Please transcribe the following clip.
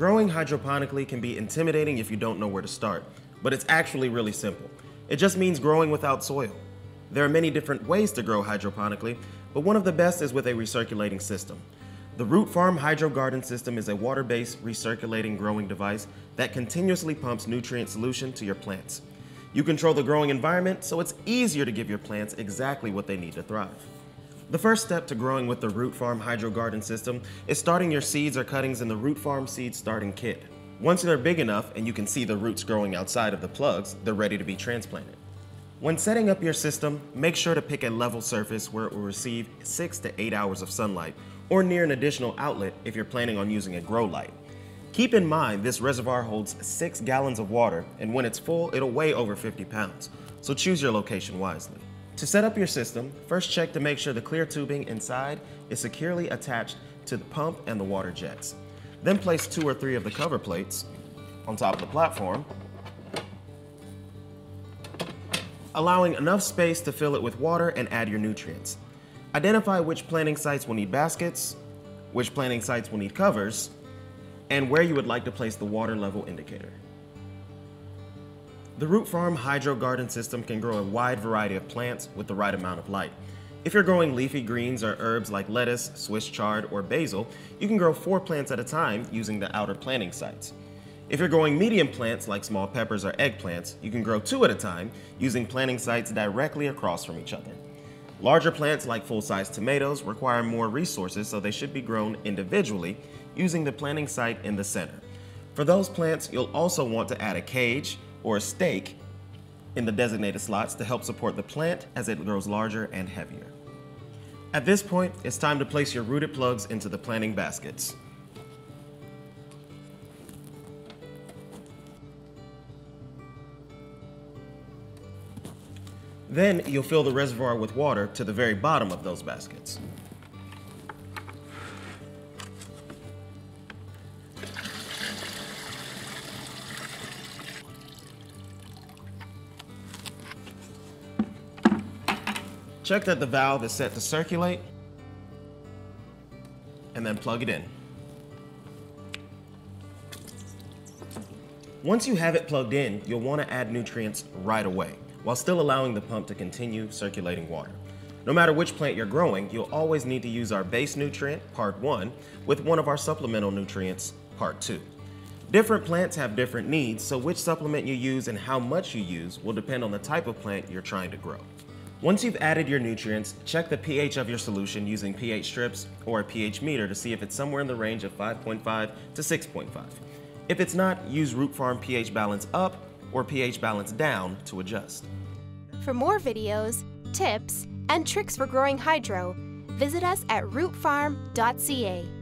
Growing hydroponically can be intimidating if you don't know where to start, but it's actually really simple. It just means growing without soil. There are many different ways to grow hydroponically, but one of the best is with a recirculating system. The Root Farm Hydro Garden System is a water-based recirculating growing device that continuously pumps nutrient solution to your plants. You control the growing environment, so it's easier to give your plants exactly what they need to thrive. The first step to growing with the Root Farm Hydro Garden system is starting your seeds or cuttings in the Root Farm Seed Starting Kit. Once they're big enough and you can see the roots growing outside of the plugs, they're ready to be transplanted. When setting up your system, make sure to pick a level surface where it will receive 6 to 8 hours of sunlight, or near an additional outlet if you're planning on using a grow light. Keep in mind this reservoir holds 6 gallons of water, and when it's full, it'll weigh over 50 pounds, so choose your location wisely. To set up your system, first check to make sure the clear tubing inside is securely attached to the pump and the water jets. Then place two or three of the cover plates on top of the platform, allowing enough space to fill it with water and add your nutrients. Identify which planting sites will need baskets, which planting sites will need covers, and where you would like to place the water level indicator. The Root Farm Hydro Garden system can grow a wide variety of plants with the right amount of light. If you're growing leafy greens or herbs like lettuce, Swiss chard, or basil, you can grow four plants at a time using the outer planting sites. If you're growing medium plants like small peppers or eggplants, you can grow two at a time using planting sites directly across from each other. Larger plants like full-size tomatoes require more resources so they should be grown individually using the planting site in the center. For those plants, you'll also want to add a cage, or a stake in the designated slots to help support the plant as it grows larger and heavier. At this point, it's time to place your rooted plugs into the planting baskets. Then you'll fill the reservoir with water to the very bottom of those baskets. Check that the valve is set to circulate and then plug it in. Once you have it plugged in, you'll want to add nutrients right away while still allowing the pump to continue circulating water. No matter which plant you're growing, you'll always need to use our base nutrient, part one, with one of our supplemental nutrients, part two. Different plants have different needs, so which supplement you use and how much you use will depend on the type of plant you're trying to grow. Once you've added your nutrients, check the pH of your solution using pH strips or a pH meter to see if it's somewhere in the range of 5.5 to 6.5. If it's not, use Root Farm pH balance up or pH balance down to adjust. For more videos, tips, and tricks for growing hydro, visit us at rootfarm.ca.